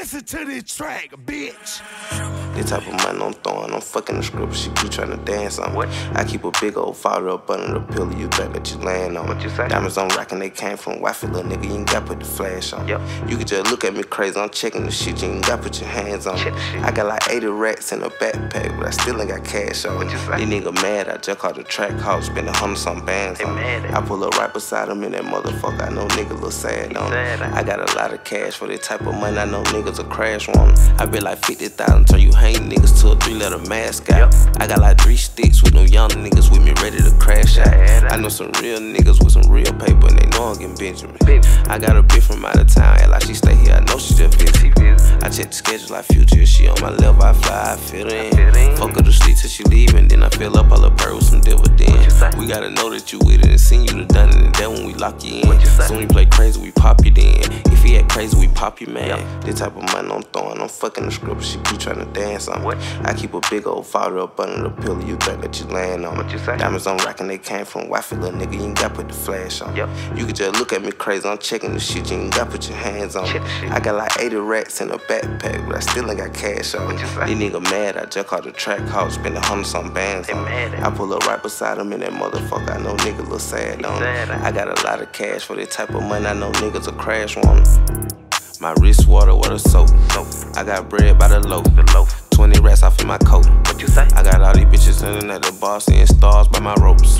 listen to this track, bitch. This type of money I'm throwing, I'm fucking the script. She keep trying to dance on what? I keep a big old father up under the pillow. You think that you laying on? What you say? Diamonds on rockin', they came from wifey, little nigga. You ain't got put the flash on. Yep. You can just look at me crazy. I'm checking the shit. You ain't got put your hands on. Check I got like 80 racks in a backpack, but I still ain't got cash on. What you say? These nigga mad. I just called the track house, spend a hundred some bands they on. Mad I pull up right beside him in that motherfucker. I know nigga look sad on. I got a lot of cash for this type of money. I know niggas will crash on. I bet like 50,000 turn you hang niggas to a three letter mask out. Yep. I got like three sticks with them young niggas with me ready to crash out. I know some real niggas with some real paper and they know I'm getting Benjamin. I got a bitch from out of town, act like she stay here. I know she just busy. I check the schedule like future. She on my level, I fly, I fit in. Fuck her to sleep till she leave, and then I fill up all the bird with some dividends. We gotta know that you with it and seen you done it, and then when we lock you in. So when we play crazy, we pop you then. If he act crazy, we pop you, man. This type of money I'm throwing, I'm fucking the script. She keep trying to dance on. What? I keep a big old father up under the pillow. You think that you laying on? What you say? Diamonds on rocking, they came from wifey, little nigga. You ain't got put the flash on. Yep. You can just look at me crazy. I'm checking the shit. You ain't got put your hands on. I got like 80 racks in a backpack, but I still ain't got cash on. What you say? These nigga mad. I just called the track house, spend a hundred some bands on. Mad I pull up right beside him in that motherfucker. I know nigga look sad on. I got a lot of cash for this type of money. I know niggas will crash on. My wrist water, water soap. I got bread by the loaf. The loaf. 20 rats off in my coat. What you say? I got all these bitches sitting at the bar seeing stars by my ropes.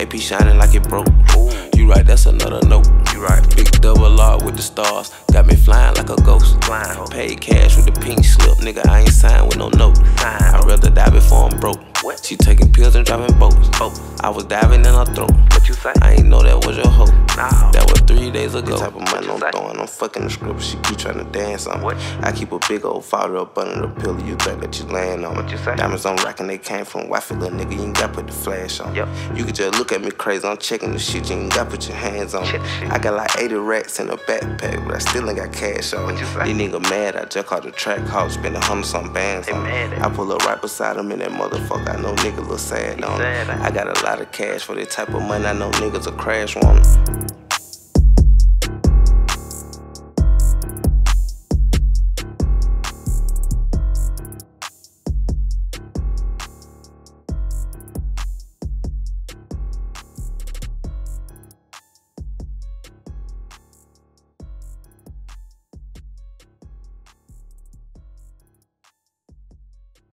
AP shining like it broke. Ooh. You right, that's another note. You right. Big double R with the stars. Got me flying like a ghost. Flying. Paid cash with the pink slip. Nigga, I ain't signed with no note. Sign. I'd rather die before I'm broke. What? She taking pills and driving boats. Oh. I was diving in her throat. What you say? I ain't know that was your hoe. Nah. Days ago. The type of money I'm throwing, I'm fucking the script. She keep trying to dance on. What? I keep a big old father up under the pillow. You think that you laying on. What you say? Diamonds on rockin', they came from wifey, little nigga. You ain't got put the flash on. Yep. You can just look at me crazy. I'm checking the shit. You ain't got put your hands on. Check I got like 80 racks in a backpack, but I still ain't got cash on. What you say? These nigga mad. I just called the track house, spend a hundred some bands on. I pull up right beside him in that motherfucker. I know nigga look sad on. Eh? I got a lot of cash for this type of money. I know niggas will crash on.